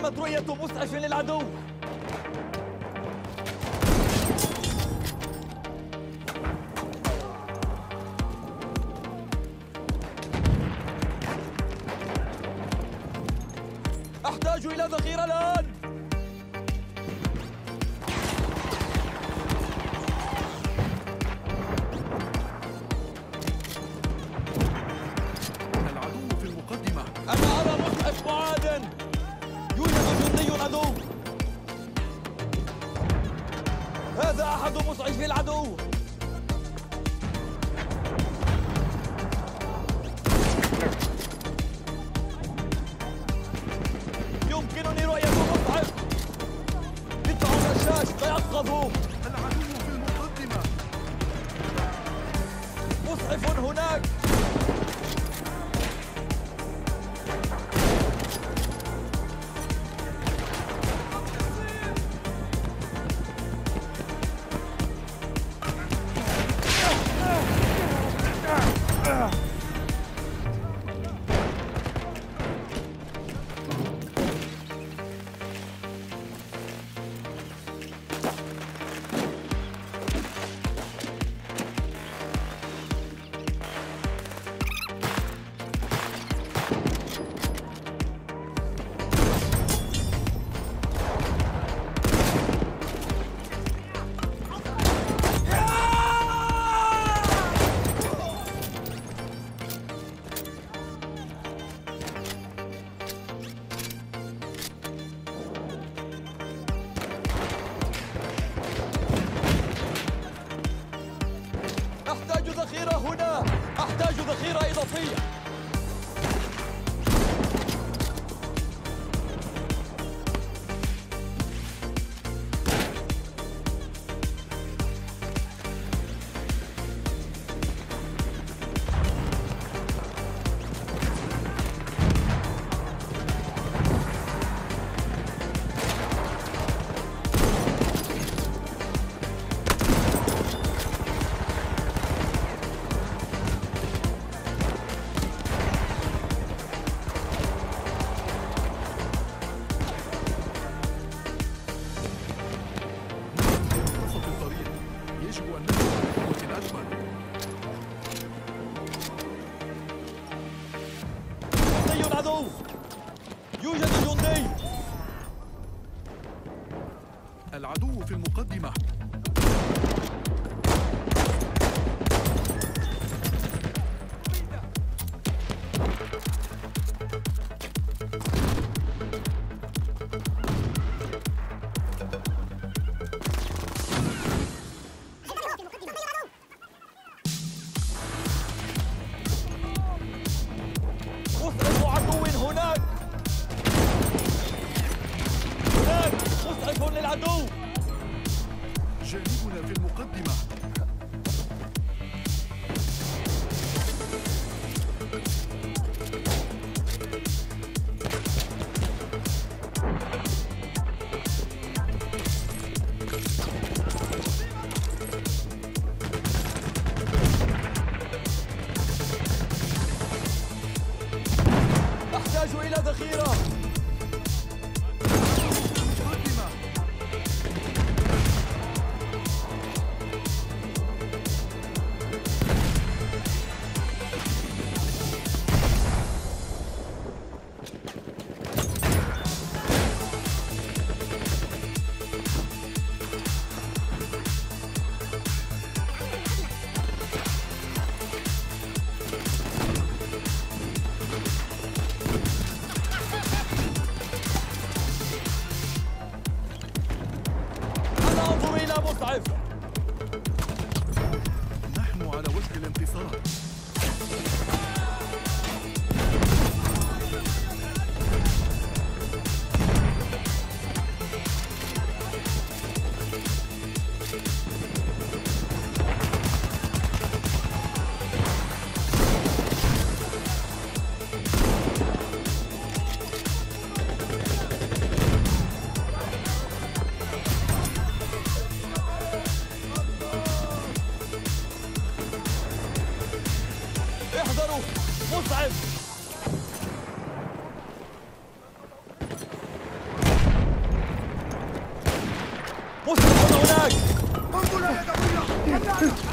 ظهرت رؤية مسعف للعدو. أحتاج إلى ذخيرة الآن. هذا أحد مسعفي العدو. يمكنني رؤية مسعف ادفعوا الرشاش تيقظوا العدو في المقدمة مسعف هناك. ذخيرة جندي عدو يوجد جندي العدو في المقدمة. للعدو جانبنا في المقدمة. أحتاج إلى ذخيرة. los sein! ¡Música con la